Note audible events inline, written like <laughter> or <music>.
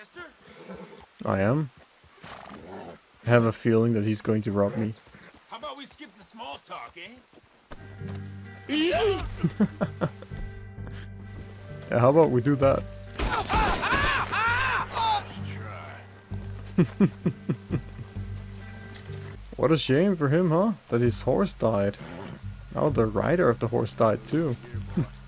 mister. I am. I have a feeling that he's going to rob me. How about we skip the small talk, eh? Yeah, <laughs> how about we do that? <laughs> What a shame for him, huh? That his horse died. Now the rider of the horse died too. <laughs>